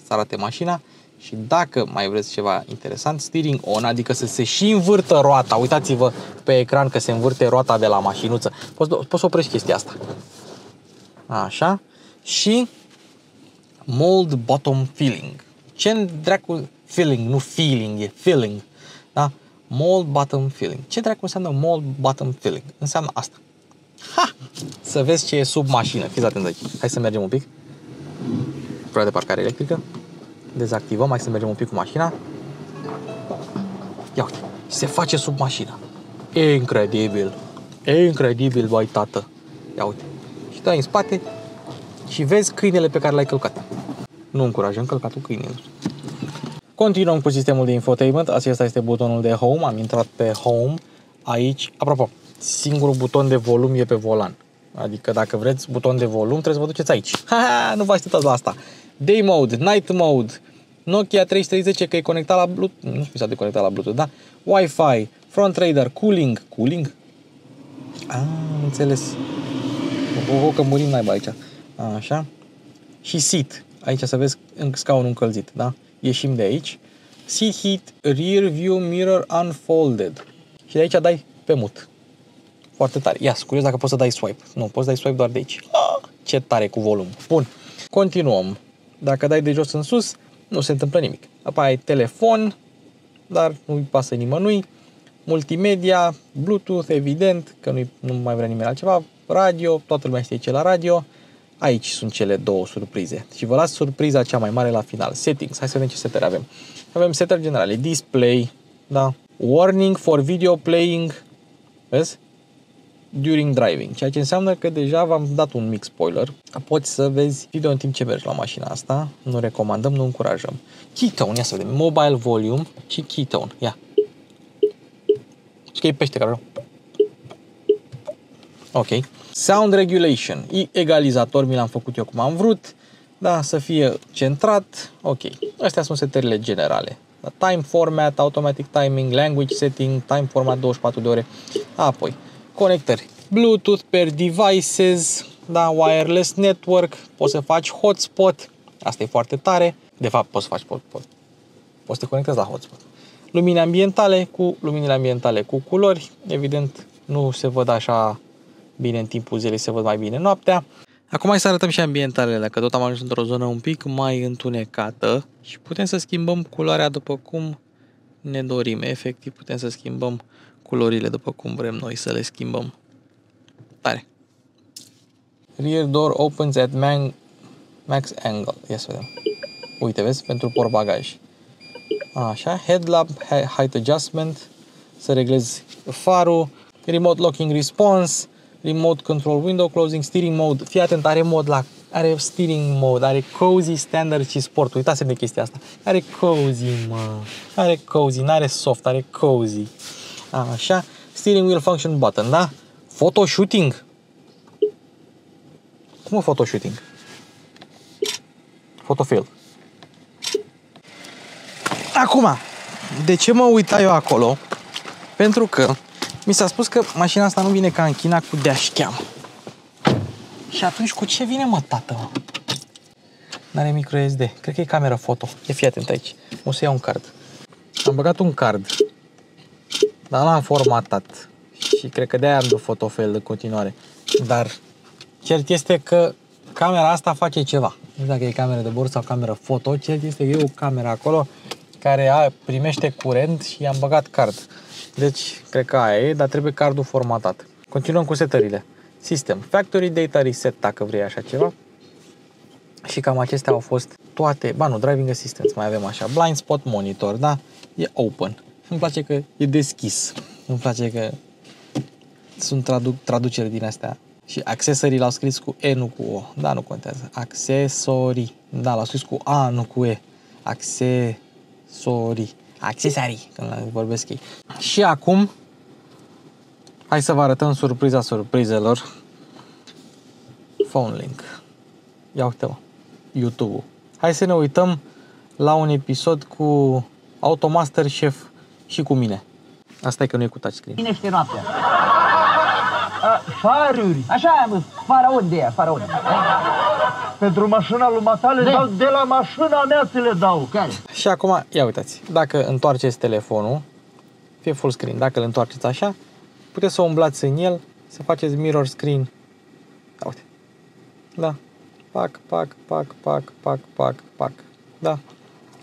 Să arate mașina și dacă mai vreți ceva interesant, steering on, adică să se și învârtă roata. Uitați-vă pe ecran că se învârte roata de la mașinuță. Poți, poți să oprești chestia asta. Așa. Și mold bottom filling. Ce dracu filling, nu feeling, e filling. Da? Mold bottom filling. Ce dracu înseamnă mold bottom filling? Înseamnă asta. Ha! Să vezi ce e sub mașină. Fiți atent aici. Hai să mergem un pic. Fără de parcare electrică. Dezactivăm, mai să mergem un pic cu mașina. Ia uite, se face sub mașină. E incredibil. E incredibil, băi, tată. Ia uite. Și dai în spate și vezi câinele pe care l-ai călcat. Nu încurajăm călcatul câinelor. Continuăm cu sistemul de infotainment. Acesta este butonul de home. Am intrat pe home. Aici, apropo, singurul buton de volum e pe volan. Adică dacă vreți buton de volum, trebuie să vă duceți aici. [LAUGHS] Ha, nu vă așteptați la asta. Day mode, night mode, Nokia 310 că e conectat la Bluetooth, nu știu de conectat la Bluetooth, da? Wi-Fi, front radar, cooling, cooling? Ah, am înțeles. O, o, că murim naiba aici. Așa. Și seat. Aici să vezi în scaunul încălzit, da? Ieșim de aici. Seat heat, rear view mirror unfolded. Și de aici dai pe mut. Foarte tare. Ia, curios dacă poți să dai swipe. Nu, poți să dai swipe doar de aici. Ah, ce tare cu volum. Bun. Continuăm. Dacă dai de jos în sus, nu se întâmplă nimic. Apoi ai telefon, dar nu-i pasă nimănui. Multimedia, Bluetooth, evident, că nu, nu mai vrea nimeni altceva. Radio, toată lumea știe ce la radio. Aici sunt cele două surprize. Și vă las surpriza cea mai mare la final. Settings. Hai să vedem ce setări avem. Avem setări generale. Display, da. Warning for video playing. Vezi? during driving, ceea ce înseamnă că deja v-am dat un mic spoiler. Poți să vezi video în timp ce mergi la mașina asta. Nu recomandăm, nu încurajăm. Ketone, ia să vedem. Mobile volume și ketone. Ia. Și că e pește care Ok. Sound regulation. Egalizator mi l-am făcut eu cum am vrut. Da, să fie centrat. Ok. Astea sunt setările generale. Time format, automatic timing, language setting, time format 24 de ore. Apoi, conectări. Bluetooth per devices, da, wireless network, poți să faci hotspot, asta e foarte tare. De fapt, poți să faci pot, pot. Poți să te conectezi la hotspot. Lumini ambientale cu luminile ambientale cu culori, evident nu se văd așa bine în timpul zilei, se văd mai bine noaptea. Acum hai să arătăm și ambientalele, că tot am ajuns într-o zonă un pic mai întunecată și putem să schimbăm culoarea după cum ne dorim. Efectiv, putem să schimbăm culorile după cum vrem noi să le schimbăm. Tare. Rear door opens at man, max angle. Ia să vedem. Uite, vezi? Pentru portbagaj. Așa, headlamp, height adjustment, să reglezi farul, remote locking response, remote control window closing, steering mode. Fii atent, are mod la are steering mode, are cozy, standard și sport. Uitați de chestia asta. Are cozy, mă. Are cozy, n-are soft, are cozy. Așa. Steering wheel function button, da? Photo shooting. Cum e photo shooting? Photofield. Acum, de ce mă uita eu acolo? Pentru că mi s-a spus că mașina asta nu vine ca în China cu dashcam. Și atunci cu ce vine, mă, tată? Mă? N-are micro SD. Cred că e camera foto. E fii atent aici. O să iau un card. Am băgat un card dar l-am formatat și cred că de-aia am dat fotofail de continuare. Dar cert este că camera asta face ceva. Nu știu dacă e cameră de bord sau cameră foto, cert este că e o cameră acolo care a, primește curent și i-am băgat card. Deci, cred că aia e, dar trebuie cardul formatat. Continuăm cu setările. System, Factory Data Reset, dacă vrei așa ceva. Și cam acestea au fost toate, ba nu, Driving Assistance, mai avem așa, Blind Spot Monitor, da? E open. Îmi place că e deschis. Îmi place că sunt tradu- traduceri din astea. Și accesorii l-au scris cu E, nu cu O. Da, nu contează. Accesorii. Da, l-au scris cu A, nu cu E. Accesorii. Accesorii, când vorbesc ei. Și acum, hai să vă arătăm surpriza surprizelor. Phone link. Ia uite-mă. YouTube-ul. Hai să ne uităm la un episod cu Automaster Chef și cu mine. Asta e că nu e cu touchscreen. Cine știe noaptea? A, faruri. Așa, mă, faraon de ea, faraon. Pentru mașina lui Matale De? dau de la mașina mea ți le dau. Care? Și acum, ia uitați, dacă întoarceți telefonul, fie full screen, dacă îl întoarceți așa, puteți să umblați în el, să faceți mirror screen. Da, uite. Da. Pac, pac, pac, pac, pac, pac, pac. Da.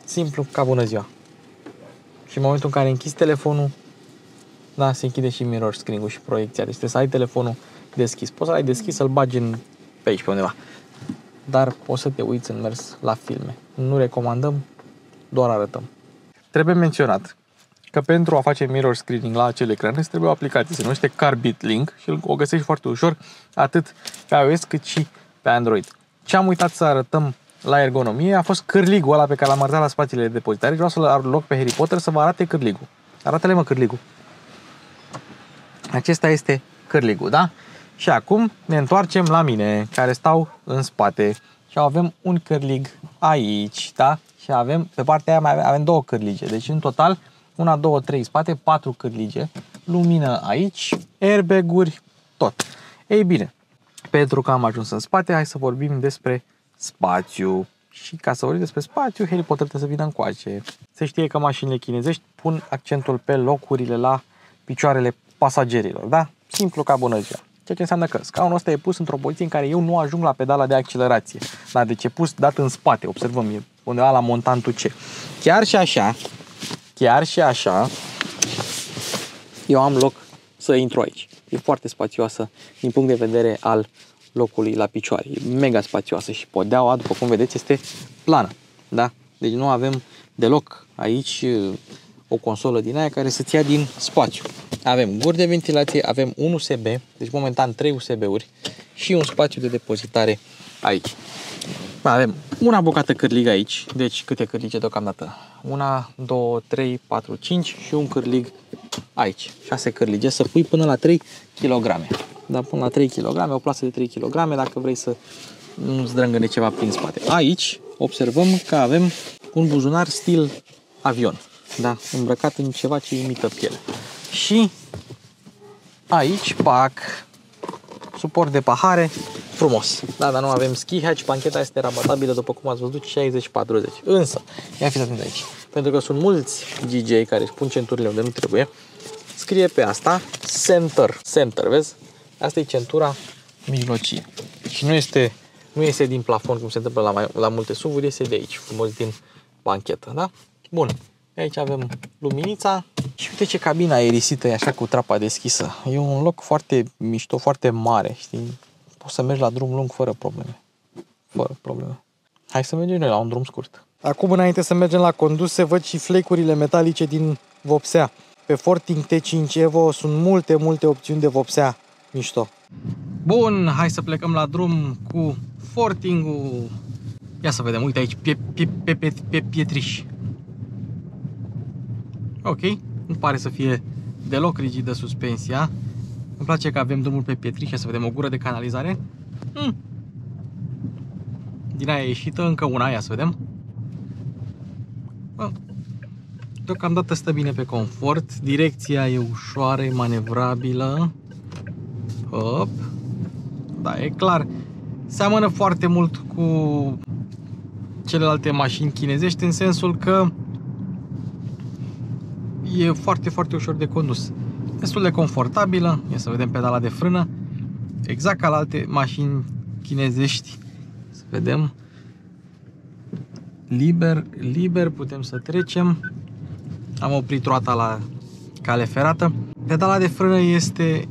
Simplu ca bună ziua. Și în momentul în care închizi telefonul, da, se închide și mirror screen-ul și proiecția. Deci trebuie să ai telefonul deschis. Poți să ai deschis, să-l bagi în, pe aici, pe undeva. Dar poți să te uiți în mers la filme. Nu recomandăm, doar arătăm. Trebuie menționat că pentru a face mirror screening la acele ecrane îți trebuie o aplicație, se numește Carbit Link și o găsești foarte ușor atât pe iOS cât și pe Android. Ce am uitat să arătăm la ergonomie a fost cârligul ăla pe care l-am arătat la spațiile de depozitare. Vreau să-l loc pe Harry Potter să vă arate cârligul. Arată-le mă cârligul. Acesta este cârligul, da? Și acum ne întoarcem la mine, care stau în spate. Și avem un cârlig aici, da? Și avem, pe partea aia mai avem două cârlige. Deci în total, una, două, trei spate, patru cârlige. Lumină aici, airbag-uri, tot. Ei bine, pentru că am ajuns în spate, hai să vorbim despre spațiu. Și ca să vorbim despre spațiu, Harry Potter trebuie să vină încoace. Se știe că mașinile chinezești pun accentul pe locurile la picioarele pasagerilor, da? Simplu ca bună ziua. Ceea ce înseamnă că scaunul ăsta e pus într-o poziție în care eu nu ajung la pedala de accelerație. Da, deci e pus dat în spate, observăm, e undeva la montantul C. Chiar și așa, chiar și așa, eu am loc să intru aici. E foarte spațioasă din punct de vedere al locului la picioare. E mega spațioasă și podeaua, după cum vedeți, este plană. Da? Deci nu avem deloc aici o consolă din aia care să-ți ia din spațiu. Avem guri de ventilație, avem un USB, deci momentan 3 USB-uri și un spațiu de depozitare aici. Avem una bucată cârlig aici, deci câte cârlige deocamdată? Una, două, trei, patru, cinci și un cârlig aici. 6 cârlige să pui până la 3 kg. Da, până la 3 kg, o plasă de 3 kg dacă vrei să nu zdrângăne ceva prin spate. Aici observăm că avem un buzunar stil avion da, îmbrăcat în ceva ce imită piele. Și aici, pac, suport de pahare, frumos. Da, dar nu avem ski hatch, pancheta este rabatabilă, după cum ați văzut, 60-40. Însă, ia fiți atent aici, pentru că sunt mulți DJ care își pun centurile unde nu trebuie, scrie pe asta center, center, vezi? Asta e centura mijlocie. Și nu este, nu este din plafon, cum se întâmplă la, mai, la multe SUV-uri, este de aici, frumos din banchetă, da? Bun. Aici avem luminița și uite ce cabina aerisită e așa cu trapa deschisă. E un loc foarte mișto, foarte mare, știi? Poți să mergi la drum lung fără probleme. Fără probleme. Hai să mergem noi la un drum scurt. Acum, înainte să mergem la condus, se văd și flecurile metalice din vopsea. Pe Forting T5 Evo sunt multe, multe opțiuni de vopsea mișto. Bun, hai să plecăm la drum cu Forting-ul. Ia să vedem, uite aici, pe, pe, pe, pe, pe pietriș. Ok, nu pare să fie deloc rigidă suspensia. Îmi place că avem drumul pe pietriș, să vedem o gură de canalizare. Hmm. Din aia ieșită, încă una, aia să vedem. Deocamdată stă bine pe confort, direcția e ușoară, e manevrabilă. Hop. Da, e clar. Seamănă foarte mult cu celelalte mașini chinezești în sensul că e foarte, foarte ușor de condus. Destul de confortabilă, e să vedem pedala de frână, exact ca la alte mașini chinezești. Să vedem. Liber, liber, putem să trecem. Am oprit roata la cale ferată. Pedala de frână este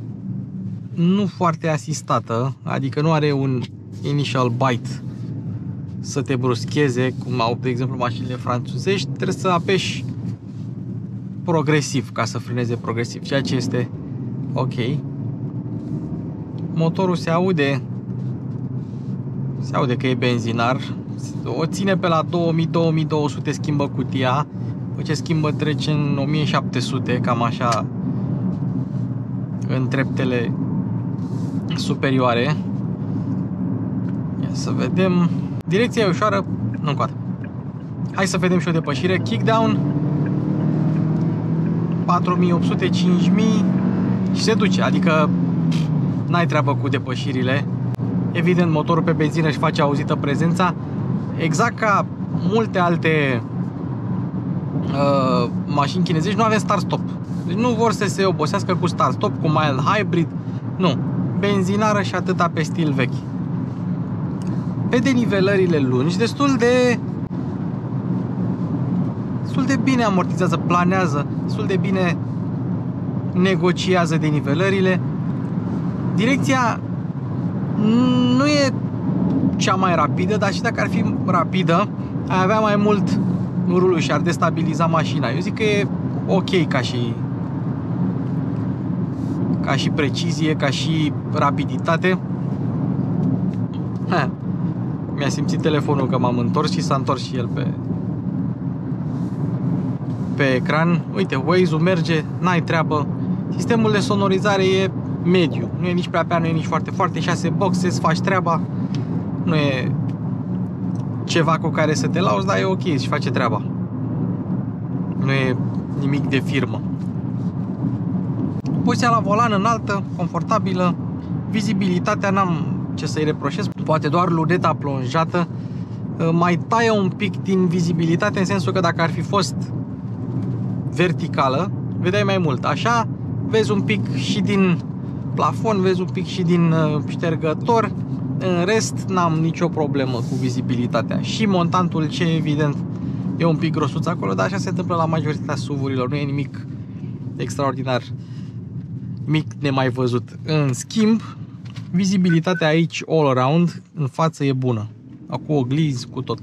nu foarte asistată, adică nu are un initial bite să te bruscheze, cum au, de exemplu, mașinile franțuzești, trebuie să apeși progresiv, ca să frâneze progresiv, ceea ce este ok. Motorul se aude, se aude că e benzinar, o ține pe la 2000-2200, schimbă cutia, după ce schimbă trece în 1700, cam așa, în treptele superioare. Ia să vedem. Direcția e ușoară, nu încoate. Hai să vedem și o depășire. Kickdown 4800, 5000 și se duce, adică n-ai treabă cu depășirile. Evident, motorul pe benzină își face auzită prezența, exact ca multe alte uh, mașini chinezești, nu avem start-stop. Deci nu vor să se obosească cu start-stop, cu mild hybrid, nu. Benzinară și atâta pe stil vechi. Pe denivelările lungi, destul de destul de bine amortizează, planează, destul de bine negociază denivelările. Direcția nu e cea mai rapidă, dar și dacă ar fi rapidă, ai avea mai mult rulul și ar destabiliza mașina. Eu zic că e ok ca și ca și precizie, ca și rapiditate. Ha. Mi-a simțit telefonul că m-am întors și s-a întors și el pe pe ecran. Uite, Waze-ul merge, n-ai treabă. Sistemul de sonorizare e mediu. Nu e nici prea prea, nu e nici foarte foarte. 6 boxe, îți faci treaba. Nu e ceva cu care să te lauzi, dar e ok și face treaba. Nu e nimic de firmă. Poziția la volan înaltă, confortabilă, vizibilitatea n-am ce să-i reproșez, poate doar luneta plonjată uh, mai taie un pic din vizibilitate în sensul că dacă ar fi fost verticală, vedeai mai mult. Așa vezi un pic și din plafon, vezi un pic și din uh, ștergător. În rest, n-am nicio problemă cu vizibilitatea. Și montantul ce evident e un pic grosuț acolo, dar așa se întâmplă la majoritatea SUV-urilor. Nu e nimic extraordinar mic nemai văzut. În schimb, vizibilitatea aici all around, în față e bună. Cu oglinzi, cu tot.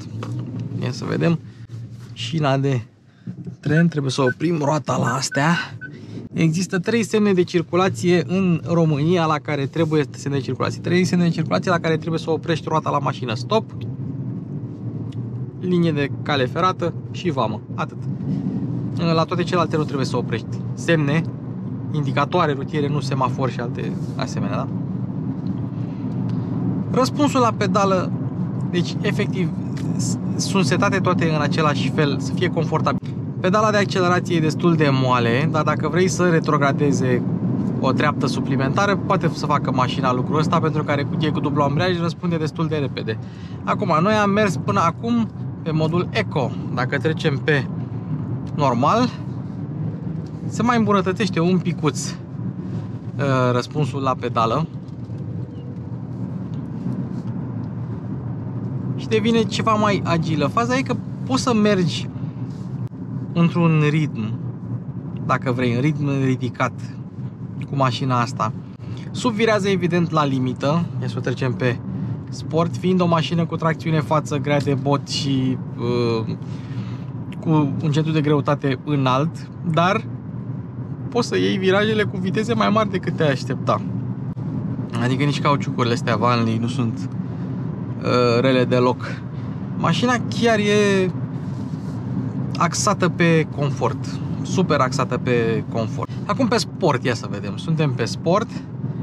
Ia să vedem. Șina de tren, trebuie să oprim roata la astea. Există trei semne de circulație în România la care trebuie semne de circulație. Trei semne de circulație la care trebuie să oprești roata la mașină. Stop, linie de cale ferată și vamă. Atât. La toate celelalte nu trebuie să oprești. Semne, indicatoare rutiere, nu semafor și alte asemenea, da? Răspunsul la pedală, deci efectiv sunt setate toate în același fel, să fie confortabil. Pedala de accelerație e destul de moale, dar dacă vrei să retrogradeze o treaptă suplimentară, poate să facă mașina lucrul ăsta pentru că are cutie cu dublu ambreiaj răspunde destul de repede. Acum, noi am mers până acum pe modul Eco. Dacă trecem pe normal, se mai îmbunătățește un picuț uh, răspunsul la pedală. Și devine ceva mai agilă. Faza e că poți să mergi într-un ritm, dacă vrei, în ritm ridicat cu mașina asta. Subvirează evident la limită, ia să o trecem pe sport, fiind o mașină cu tracțiune față, grea de bot și uh, cu un centru de greutate înalt, dar poți să iei virajele cu viteze mai mari decât te aștepta. Adică nici cauciucurile astea Vanley nu sunt uh, rele deloc. Mașina chiar e axată pe confort. Super axată pe confort. Acum pe sport, ia să vedem. Suntem pe sport.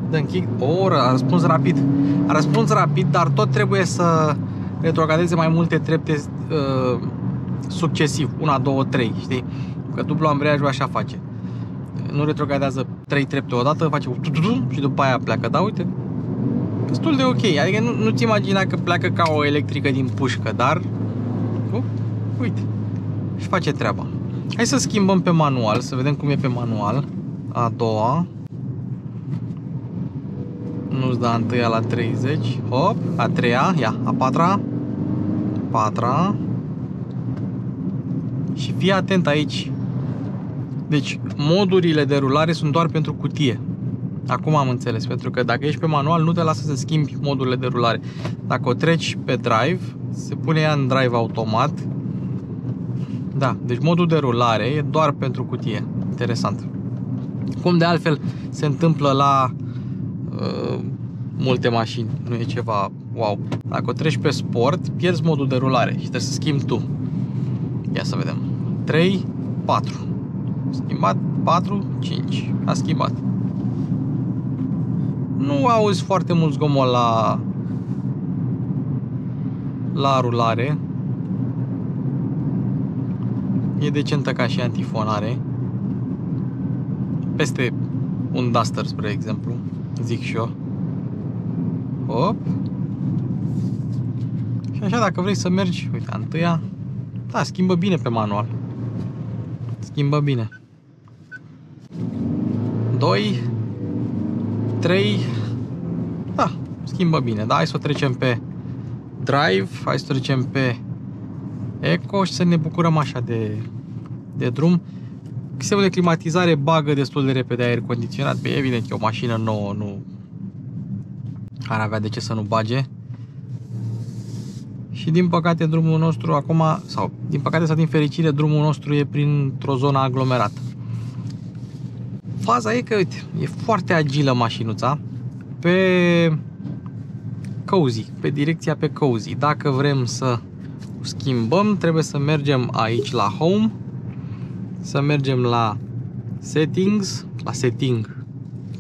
Dăm kick. O oră, a răspuns rapid. A răspuns rapid, dar tot trebuie să retrogradeze mai multe trepte uh, succesiv. Una, două, trei, știi? Că dublu ambreiajul așa face. Nu retrogradează trei trepte odată, face și după aia pleacă. Da, uite, destul de ok. Adică nu, nu-ți imagina că pleacă ca o electrică din pușcă, dar... Uh, uite și face treaba. Hai să schimbăm pe manual, să vedem cum e pe manual. A doua. Nu-ți da întâia la 30. Hop, a treia, ia, a patra. Patra. Și fii atent aici. Deci, modurile de rulare sunt doar pentru cutie. Acum am înțeles, pentru că dacă ești pe manual nu te lasă să schimbi modurile de rulare. Dacă o treci pe drive, se pune ea în drive automat da, deci modul de rulare e doar pentru cutie. Interesant. Cum de altfel se întâmplă la uh, multe mașini. Nu e ceva wow. Dacă o treci pe sport, pierzi modul de rulare și trebuie să schimbi tu. Ia să vedem. 3, 4. Schimbat 4, 5. A schimbat. Nu auzi foarte mult zgomot la la rulare E decentă ca și antifonare. Peste un Duster, spre exemplu, zic și eu. Hop. Și așa, dacă vrei să mergi, uite, întâia, da, schimbă bine pe manual. Schimbă bine. 2, 3, da, schimbă bine. Da, hai să o trecem pe drive, hai să o trecem pe Eco și să ne bucurăm așa de, de drum. Sistemul de climatizare bagă destul de repede aer condiționat. Bine, evident, e o mașină nouă, nu ar avea de ce să nu bage. Și din păcate drumul nostru acum, sau din păcate sau din fericire, drumul nostru e printr-o zonă aglomerată. Faza e că, uite, e foarte agilă mașinuța pe Cozy, pe direcția pe Cozy. Dacă vrem să schimbăm, trebuie să mergem aici la Home, să mergem la Settings, la Setting,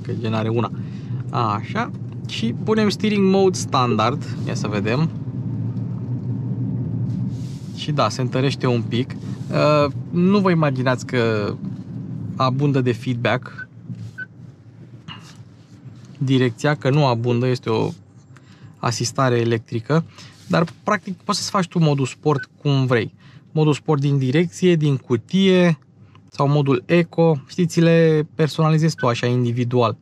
că gen are una. Așa, și punem Steering Mode Standard, ia să vedem. Și da, se întărește un pic. Uh, nu vă imaginați că abundă de feedback direcția, că nu abundă, este o asistare electrică, dar practic poți să faci tu modul sport cum vrei. Modul sport din direcție, din cutie sau modul eco, știți, le personalizezi tu așa individual.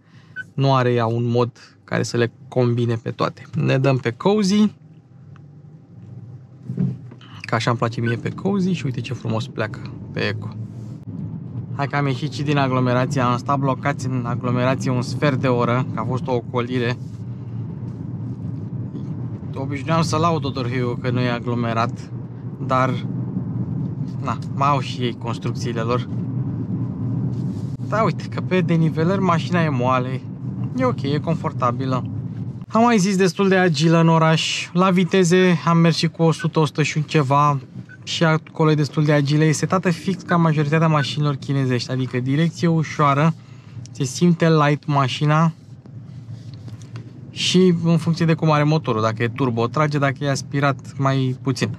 Nu are ea un mod care să le combine pe toate. Ne dăm pe Cozy, că așa îmi place mie pe Cozy și uite ce frumos pleacă pe eco. Hai că am ieșit și din aglomerație, am stat blocați în aglomerație un sfert de oră, că a fost o ocolire. Obișnuiam să laud Dodorhiu că nu e aglomerat, dar na, mai au și ei construcțiile lor. Da, uite că pe denivelări mașina e moale, e ok, e confortabilă. Am mai zis destul de agilă în oraș, la viteze am mers și cu 100-100 și un ceva, și acolo e destul de agilă, e setată fix ca majoritatea mașinilor chinezești, adică direcție ușoară, se simte light mașina și în funcție de cum are motorul, dacă e turbo trage, dacă e aspirat mai puțin.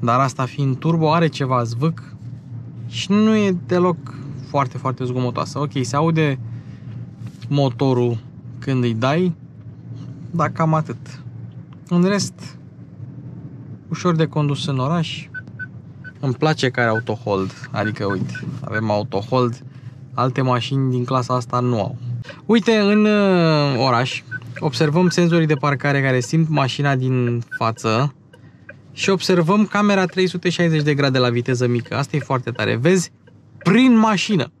Dar asta fiind turbo are ceva zvâc și nu e deloc foarte, foarte zgomotoasă. Ok, se aude motorul când îi dai, dar cam atât. În rest, ușor de condus în oraș, îmi place că are autohold, adică uite, avem autohold, alte mașini din clasa asta nu au. Uite, în uh, oraș observăm senzorii de parcare care simt mașina din față și observăm camera 360 de grade la viteză mică. Asta e foarte tare. Vezi prin mașină.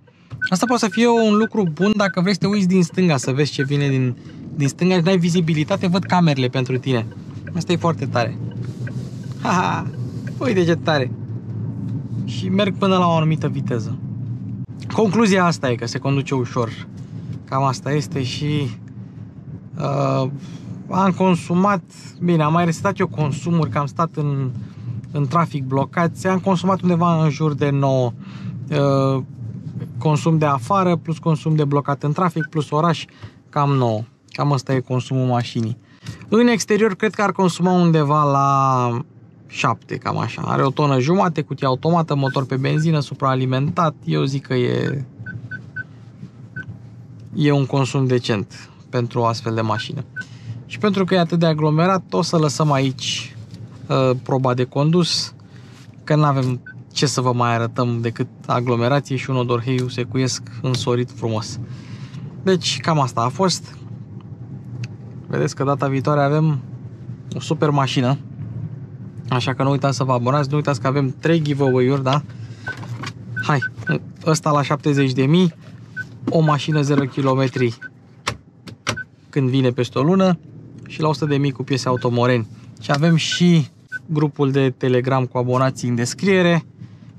Asta poate să fie un lucru bun dacă vrei să te uiți din stânga să vezi ce vine din, din stânga și n-ai vizibilitate, văd camerele pentru tine. Asta e foarte tare. Haha, uite ce tare și merg până la o anumită viteză. Concluzia asta e că se conduce ușor. Cam asta este și uh, am consumat, bine, am mai resetat eu consumuri, că am stat în, în trafic blocat, am consumat undeva în jur de 9 uh, consum de afară, plus consum de blocat în trafic, plus oraș, cam 9. Cam asta e consumul mașinii. În exterior cred că ar consuma undeva la 7, cam așa. Are o tonă jumate, cutie automată, motor pe benzină, supraalimentat. Eu zic că e, e un consum decent pentru o astfel de mașină. Și pentru că e atât de aglomerat, o să lăsăm aici uh, proba de condus, că nu avem ce să vă mai arătăm decât aglomerație și un odorheiu secuiesc însorit frumos. Deci cam asta a fost. Vedeți că data viitoare avem o super mașină Așa că nu uitați să vă abonați, nu uitați că avem 3 giveaway-uri, da? Hai, ăsta la 70.000, o mașină 0 km când vine peste o lună și la 100.000 cu piese automoreni. Și avem și grupul de Telegram cu abonații în descriere.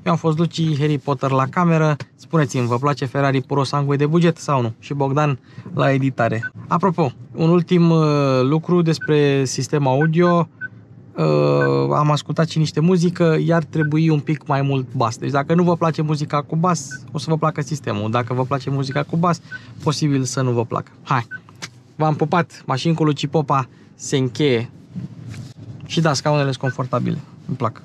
Eu am fost Luci Harry Potter la cameră. Spuneți-mi, vă place Ferrari Puro Sangue de buget sau nu? Și Bogdan la editare. Apropo, un ultim uh, lucru despre sistem audio uh, am ascultat și niște muzică, iar trebui un pic mai mult bas. Deci dacă nu vă place muzica cu bas, o să vă placă sistemul. Dacă vă place muzica cu bas, posibil să nu vă placă. Hai! V-am pupat, mașini cu Luci Popa se încheie. Și da, scaunele sunt confortabile. Îmi plac.